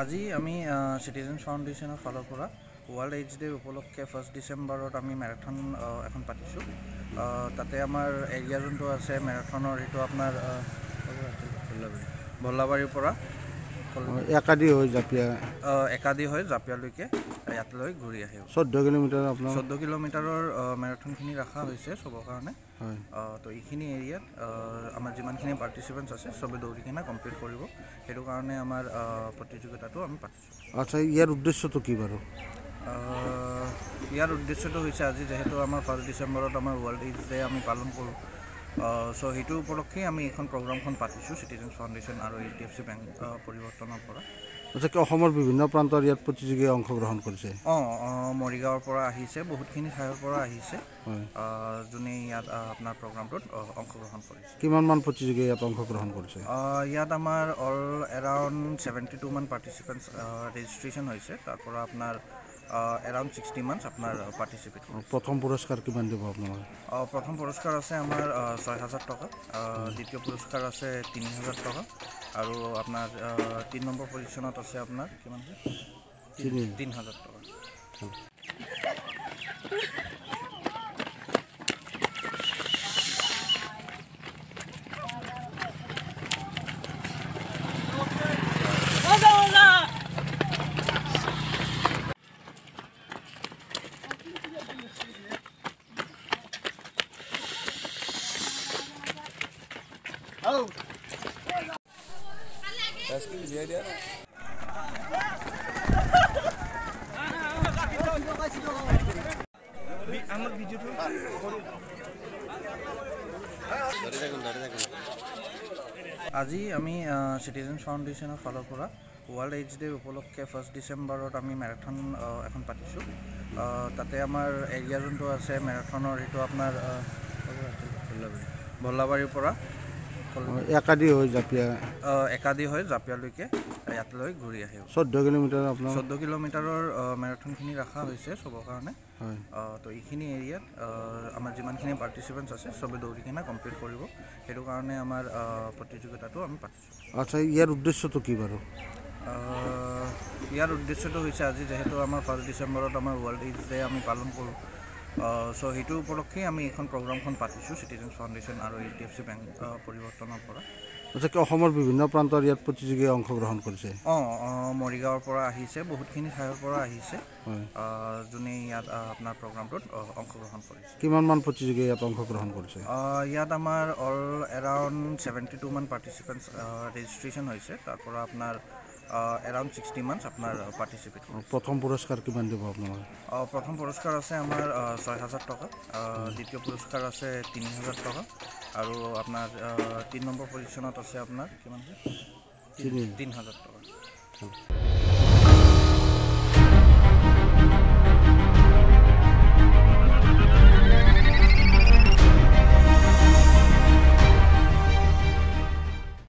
আজি আমি চিটিজেন ফাউণ্ডেশ্যনৰ ফালৰ পৰা ৱৰ্ল্ড এইডছ ডে উপলক্ষে ফাৰ্ষ্ট ডিচেম্বৰত আমি মেৰাথন এখন পাতিছোঁ। তাতে আমাৰ এৰিয়া যোনটো আছে মেৰাথনৰ সেইটো আপোনাৰ ভল্লাবাৰীৰ পৰা। একাদি হৈ জাপিয়া। একাদি হৈ জাপিয়ালৈকে ইয়াতলৈ ঘূৰি আহে চৈধ্য কিলোমিটাৰ আপোনাৰ? চৈধ্য কিলোমিটাৰৰ মেৰাথনখিনি ৰখা হৈছে চবৰ কাৰণে। হয়। তো এইখিনি এৰিয়াত আমাৰ যিমানখিনি পাৰ্টিচিপেণ্টছ আছে চবে দৌৰি কিনে কমপ্লিট কৰিব। সেইটো কাৰণে আমাৰ প্ৰতিযোগিতাটো আমি পাতিছোঁ। আচ্ছা ইয়াৰ উদ্দেশ্যটো কি বাৰু? ইয়াৰ উদ্দেশ্যটো হৈছে আজি যিহেতু আমাৰ ফাৰ্ষ্ট ডিচেম্বৰত আমাৰ ৱৰ্ল্ড এইডছ ডে আমি পালন কৰোঁ। চ' সেইটো উপলক্ষেই আমি এইখন প্ৰগ্ৰামখন পাতিছোঁ চিটিজেন ফাউণ্ডেশ্যন আৰু H D F C bank পৰিৱৰ্তনৰ পৰা। আচ্ছা কি অসমৰ বিভিন্ন প্ৰান্তৰ ইয়াত প্ৰতিযোগীয়ে অংশগ্ৰহণ কৰিছে? অঁ মৰিগাঁৱৰ পৰা আহিছে বহুতখিনি ঠাইৰ পৰা আহিছে। যোনে ইয়াত আপোনাৰ প্ৰগ্ৰামটোত অংশগ্ৰহণ কৰিছে। কিমানমান প্ৰতিযোগীয়ে ইয়াত অংশগ্ৰহণ কৰিছে? ইয়াত আমাৰ অল এৰাউণ্ড ছেভেণ্টি টু মান পাৰ্টিচিপেণ্টছ ৰেজিষ্ট্ৰেশ্যন হৈছে। তাৰ পৰা আপোনাৰ এৰাউণ্ড ছিক্সটি মানছ আপোনাৰ পাৰ্টিচিপেট প্ৰথম পুৰস্কাৰ কিমান দিব আহ, প্ৰথম পুৰস্কাৰ আছে আমাৰ ছয় হাজাৰ টকা দ্বিতীয় পুৰস্কাৰ আছে তিনি হাজাৰ টকা আৰু আপোনাৰ তিনি নম্বৰ পজিশ্যনত আছে আপোনাৰ কিমান? তিনি হাজাৰ। টকা। আজি আমি চিটিজেন ফাউণ্ডেশ্যনৰ ফালৰ পৰা ৱৰ্ল্ড এইডছ ডে উপলক্ষে ফাৰ্ষ্ট ডিচেম্বৰত আমি মেৰাথন এখন পাতিছোঁ। তাতে আমাৰ এৰিয়া যোনটো আছে মেৰাথনৰ সেইটো আপোনাৰ ভল্লাবাৰীৰ পৰা। একাদি হৈ জাপিয়া। একাদি হৈ জাপিয়ালৈকে ইয়াতলৈ ঘূৰি আহে চৈধ্য কিলোমিটাৰ আপোনাৰ? চৈধ্য কিলোমিটাৰৰ মেৰাথনখিনি ৰখা হৈছে চবৰ কাৰণে। হয়। তো এইখিনি এৰিয়াত আমাৰ যিমানখিনি পাৰ্টিচিপেণ্টছ আছে চবে দৌৰি কিনে কমপ্লিট কৰিব। সেইটো কাৰণে আমাৰ প্ৰতিযোগিতাটো আমি পাতিছোঁ। আচ্ছা ইয়াৰ উদ্দেশ্যটো কি বাৰু? ইয়াৰ উদ্দেশ্যটো হৈছে আজি যিহেতু আমাৰ ফাৰ্ষ্ট ডিচেম্বৰত আমাৰ ৱৰ্ল্ড এইডছ ডে আমি পালন কৰোঁ চ' সেইটো উপলক্ষেই আমি এইখন প্ৰগ্ৰামখন পাতিছোঁ চিটিজেন ফাউণ্ডেশ্যন আৰু H D F C bank পৰিৱৰ্তনৰ পৰা। আচ্ছা কি অসমৰ বিভিন্ন প্ৰান্তৰ ইয়াত প্ৰতিযোগীয়ে অংশগ্ৰহণ কৰিছে? অঁ মৰিগাঁৱৰ পৰা আহিছে বহুতখিনি ঠাইৰ পৰা আহিছে। যোনে ইয়াত আপোনাৰ প্ৰগ্ৰামটোত অংশগ্ৰহণ কৰিছে। কিমানমান প্ৰতিযোগীয়ে ইয়াত অংশগ্ৰহণ কৰিছে? ইয়াত আমাৰ অল এৰাউণ্ড ছেভেণ্টি টু মান পাৰ্টিচিপেণ্টছ ৰেজিষ্ট্ৰেশ্যন হৈছে। তাৰ পৰা আপোনাৰ এৰাউণ্ড ছিক্সটি মানছ আপোনাৰ পাৰ্টিচিপেট প্ৰথম পুৰস্কাৰ কিমান দিব আপোনালোকে প্ৰথম পুৰস্কাৰ আছে আমাৰ ছয় হাজাৰ টকা দ্বিতীয় পুৰস্কাৰ আছে তিনি হাজাৰ টকা আৰু আপোনাৰ তিনি নম্বৰ পজিশ্যনত আছে আপোনাৰ কিমান? তিনি হাজাৰ। টকা।